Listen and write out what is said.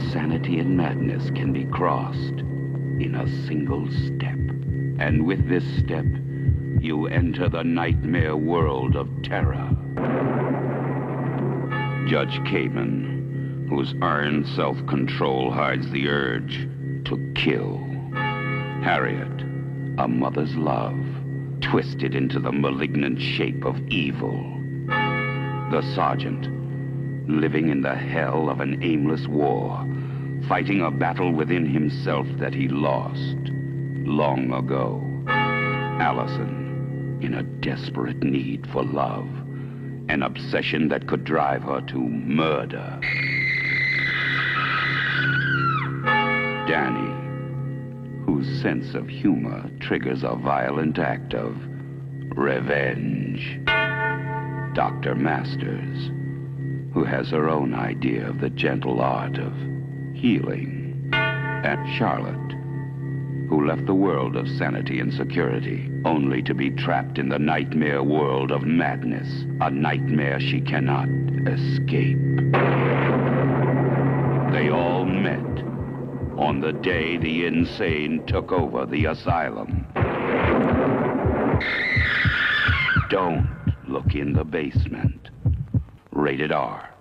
insanity and madness can be crossed in a single step. And with this step, you enter the nightmare world of terror. Judge Cameron, whose iron self-control hides the urge to kill. Harriet, a mother's love, twisted into the malignant shape of evil. The sergeant, living in the hell of an aimless war, fighting a battle within himself that he lost long ago. Allison, in a desperate need for love, an obsession that could drive her to murder. Danny, whose sense of humor triggers a violent act of revenge. Dr. Masters, who has her own idea of the gentle art of healing. And Charlotte, who left the world of sanity and security, only to be trapped in the nightmare world of madness, a nightmare she cannot escape. They all met on the day the insane took over the asylum. Don't look in the basement. Rated R.